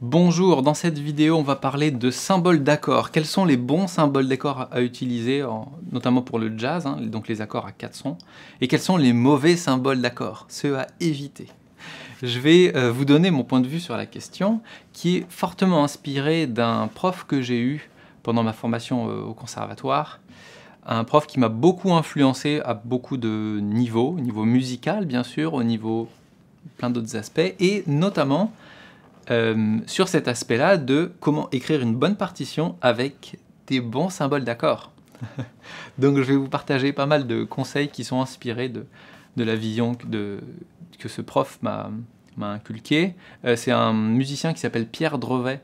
Bonjour, dans cette vidéo on va parler de symboles d'accords. Quels sont les bons symboles d'accords à utiliser, notamment pour le jazz, hein, donc les accords à quatre sons, et quels sont les mauvais symboles d'accords, ceux à éviter? Je vais euh, vous donner mon point de vue sur la question, qui est fortement inspiré d'un prof que j'ai eu pendant ma formation euh, au conservatoire, un prof qui m'a beaucoup influencé à beaucoup de niveaux, au niveau musical bien sûr, au niveau plein d'autres aspects, et notamment euh, sur cet aspect-là de comment écrire une bonne partition avec des bons symboles d'accord. Donc je vais vous partager pas mal de conseils qui sont inspirés de, la vision que, que ce prof m'a inculqué. Euh, c'est un musicien qui s'appelle Pierre Drevet,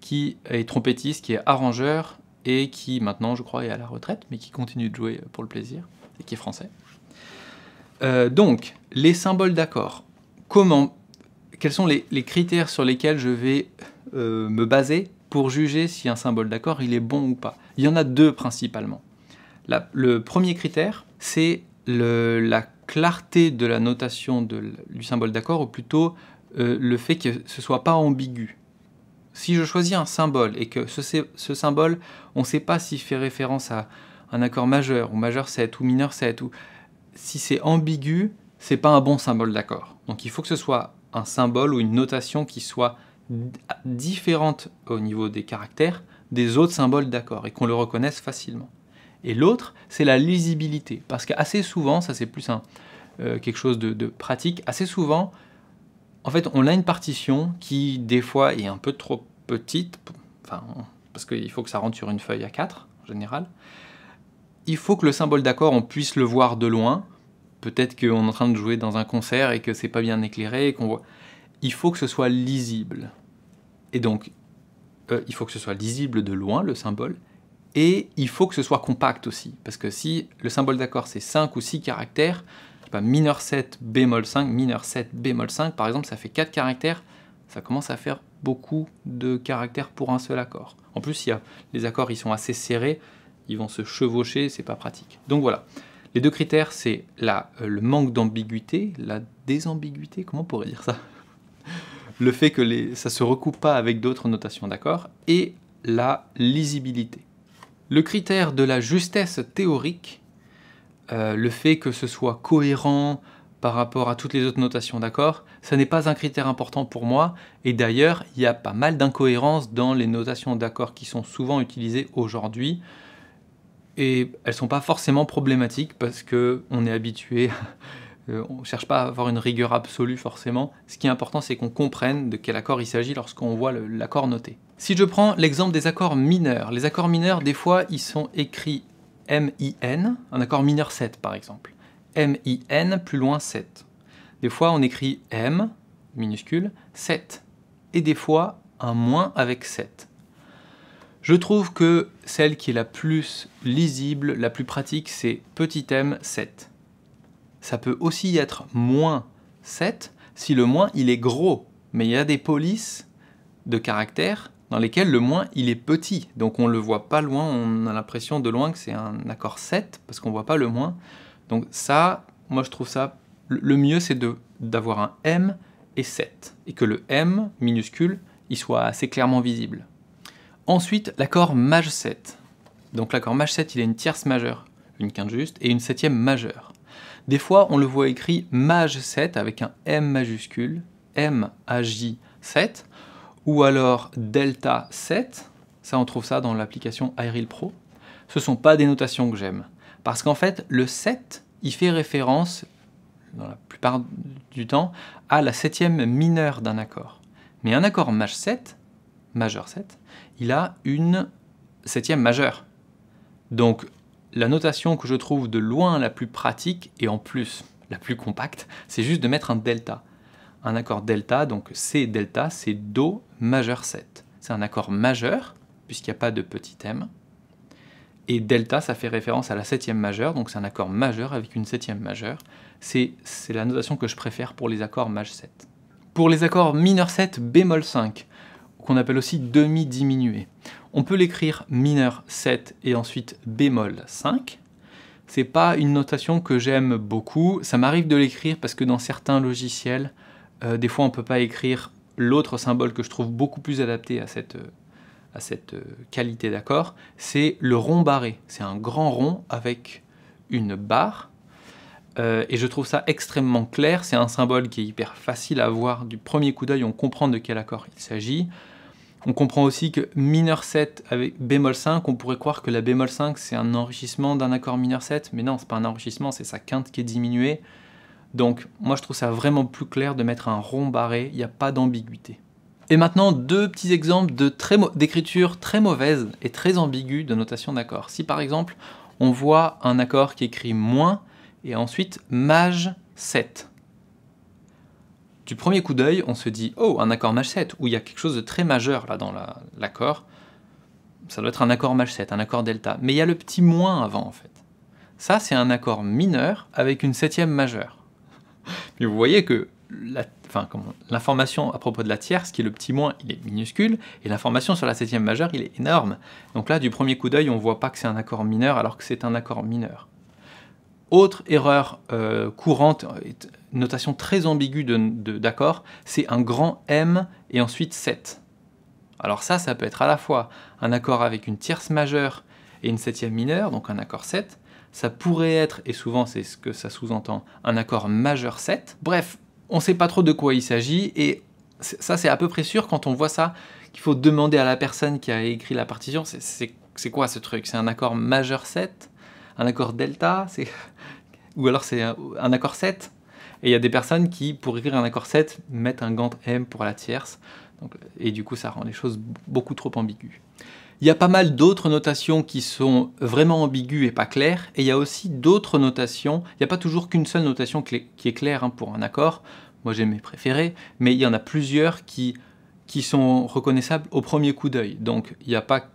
qui est trompettiste, qui est arrangeur et qui maintenant, je crois, est à la retraite, mais qui continue de jouer pour le plaisir et qui est français. Euh, donc, les symboles d'accord. Comment quels sont les, critères sur lesquels je vais euh, me baser pour juger si un symbole d'accord il est bon ou pas? Il y en a deux principalement. le premier critère, c'est la clarté de la notation du symbole d'accord, ou plutôt euh, le fait que ce soit pas ambigu. Si je choisis un symbole et que ce, ce symbole, on ne sait pas s'il fait référence à un accord majeur ou majeur 7 ou mineur 7 ou si c'est ambigu, c'est pas un bon symbole d'accord. Donc il faut que ce soit un symbole ou une notation qui soit différente au niveau des caractères des autres symboles d'accord et qu'on le reconnaisse facilement. Et l'autre, c'est la lisibilité. Parce qu'assez souvent, ça c'est plus un, euh, quelque chose de, pratique, assez souvent, en fait, on a une partition qui, des fois, est un peu trop petite, enfin, parce qu'il faut que ça rentre sur une feuille à 4, en général. Il faut que le symbole d'accord, on puisse le voir de loin, peut-être qu'on est en train de jouer dans un concert et que c'est pas bien éclairé et qu'on voit. Il faut que ce soit lisible. Et donc, euh, il faut que ce soit lisible de loin, le symbole, et il faut que ce soit compact aussi. Parce que si le symbole d'accord c'est 5 ou 6 caractères, pas, mineur 7, bémol 5, mineur 7, bémol 5, par exemple, ça fait 4 caractères, ça commence à faire beaucoup de caractères pour un seul accord. En plus, les accords ils sont assez serrés, ils vont se chevaucher, c'est pas pratique. Donc voilà. Les deux critères, c'est euh, le manque d'ambiguïté, la désambiguïté, comment on pourrait dire ça? Le fait que ça ne se recoupe pas avec d'autres notations d'accord, et la lisibilité. Le critère de la justesse théorique, euh, le fait que ce soit cohérent par rapport à toutes les autres notations d'accord, ça n'est pas un critère important pour moi, et d'ailleurs, il y a pas mal d'incohérences dans les notations d'accord qui sont souvent utilisées aujourd'hui et elles sont pas forcément problématiques parce que on est habitué, euh, on ne cherche pas à avoir une rigueur absolue forcément. Ce qui est important, c'est qu'on comprenne de quel accord il s'agit lorsqu'on voit l'accord noté. Si je prends l'exemple des accords mineurs, les accords mineurs, des fois, ils sont écrits M-I-N, un accord mineur 7 par exemple. M-I-N plus loin 7. Des fois, on écrit M, minuscule, 7. Et des fois, un moins avec 7. Je trouve que celle qui est la plus lisible, la plus pratique, c'est petit m 7. Ça peut aussi être moins 7 si le moins il est gros, mais il y a des polices de caractères dans lesquels le moins il est petit, donc on ne le voit pas loin, on a l'impression de loin que c'est un accord 7 parce qu'on ne voit pas le moins. Donc ça, moi je trouve ça, le mieux c'est d'avoir un M et 7, et que le M minuscule il soit assez clairement visible. Ensuite, l'accord maj 7. Donc l'accord maj 7, il a une tierce majeure, une quinte juste, et une septième majeure. Des fois, on le voit écrit maj 7 avec un M majuscule, M J 7, ou alors delta 7. Ça, on trouve ça dans l'application iReal Pro. Ce sont pas des notations que j'aime. Parce qu'en fait, le 7, il fait référence, dans la plupart du temps, à la septième mineure d'un accord. Mais un accord maj 7, majeur 7, il a une septième majeure. Donc la notation que je trouve de loin la plus pratique et en plus la plus compacte, c'est juste de mettre un delta. Un accord delta, donc C delta, c'est Do majeur 7. C'est un accord majeur, puisqu'il n'y a pas de petit m. Et delta, ça fait référence à la septième majeure, donc c'est un accord majeur avec une septième majeure. C'est la notation que je préfère pour les accords maj 7. Pour les accords mineur 7, bémol 5, qu'on appelle aussi demi-diminué. On peut l'écrire mineur 7 et ensuite bémol 5. C'est pas une notation que j'aime beaucoup. Ça m'arrive de l'écrire parce que dans certains logiciels, euh, des fois on peut pas écrire l'autre symbole que je trouve beaucoup plus adapté à cette, à cette qualité d'accord, c'est le rond barré. C'est un grand rond avec une barre. Euh, et je trouve ça extrêmement clair. C'est un symbole qui est hyper facile à voir. Du premier coup d'œil, on comprend de quel accord il s'agit. On comprend aussi que mineur 7 avec bémol 5, on pourrait croire que la bémol 5 c'est un enrichissement d'un accord mineur 7, mais non, c'est pas un enrichissement, c'est sa quinte qui est diminuée. Donc moi je trouve ça vraiment plus clair de mettre un rond barré, il n'y a pas d'ambiguïté. Et maintenant deux petits exemples d'écriture très, mauvaise et très ambiguë de notation d'accord. Si par exemple on voit un accord qui écrit moins et ensuite maj 7 du premier coup d'œil, on se dit oh, un accord maj 7, où il y a quelque chose de très majeur là dans l'accord. ça doit être un accord maj 7, un accord delta. Mais il y a le petit moins avant en fait. Ça, c'est un accord mineur avec une septième majeure. Mais vous voyez que l'information à propos de la tierce, qui est le petit moins, il est minuscule, et l'information sur la septième majeure, il est énorme. Donc là, du premier coup d'œil, on voit pas que c'est un accord mineur alors que c'est un accord mineur. Autre erreur euh, courante, notation très ambiguë d'accord, c'est un grand M et ensuite 7. Alors ça, ça peut être à la fois un accord avec une tierce majeure et une septième mineure, donc un accord 7. Ça pourrait être, et souvent c'est ce que ça sous-entend, un accord majeur 7. Bref, on ne sait pas trop de quoi il s'agit, et ça c'est à peu près sûr quand on voit ça, qu'il faut demander à la personne qui a écrit la partition, c'est quoi ce truc? C'est un accord majeur 7 Un accord delta ou alors c'est un, accord 7. Et il y a des personnes qui, pour écrire un accord 7, mettent un gant M pour la tierce. et du coup, ça rend les choses beaucoup trop ambiguës. Il y a pas mal d'autres notations qui sont vraiment ambiguës et pas claires, et il y a aussi d'autres notations. Il n'y a pas toujours qu'une seule notation qui est claire hein, pour un accord. Moi, j'ai mes préférés, mais il y en a plusieurs qui, qui sont reconnaissables au premier coup d'œil. Donc, il n'y a pas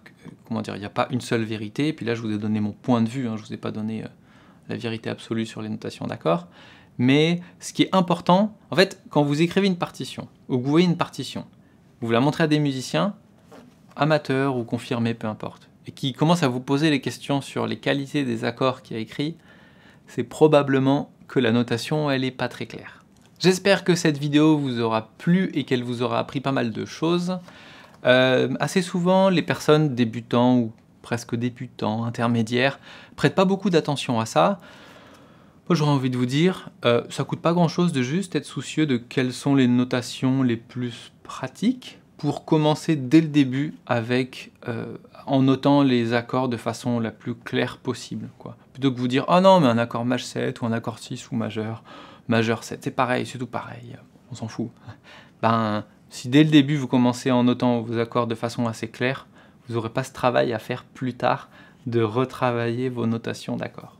comment dire, il n'y a pas une seule vérité. Et puis là, je vous ai donné mon point de vue. Hein, je vous ai pas donné euh, la vérité absolue sur les notations d'accord. Mais ce qui est important, en fait, quand vous écrivez une partition, ou que vous voyez une partition, vous la montrez à des musiciens, amateurs ou confirmés, peu importe, et qui commencent à vous poser les questions sur les qualités des accords qu'il a écrits, c'est probablement que la notation, elle n'est pas très claire. J'espère que cette vidéo vous aura plu et qu'elle vous aura appris pas mal de choses. Euh, assez souvent, les personnes débutants ou presque débutants, intermédiaires, prêtent pas beaucoup d'attention à ça. Moi j'aurais envie de vous dire, euh, ça coûte pas grand chose de juste être soucieux de quelles sont les notations les plus pratiques pour commencer dès le début avec euh, en notant les accords de façon la plus claire possible. Quoi. Plutôt que vous dire oh non mais un accord maj 7 ou un accord 6 ou majeur, majeur 7, c'est pareil, c'est tout pareil, on s'en fout. Ben si dès le début vous commencez en notant vos accords de façon assez claire, vous n'aurez pas ce travail à faire plus tard de retravailler vos notations d'accords.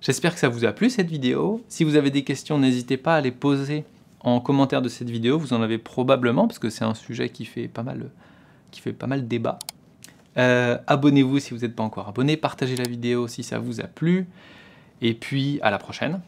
J'espère que ça vous a plu cette vidéo. Si vous avez des questions, n'hésitez pas à les poser en commentaire de cette vidéo. Vous en avez probablement parce que c'est un sujet qui fait pas mal, qui fait débat. Euh, abonnez-vous si vous n'êtes pas encore abonné. Partagez la vidéo si ça vous a plu. Et puis à la prochaine.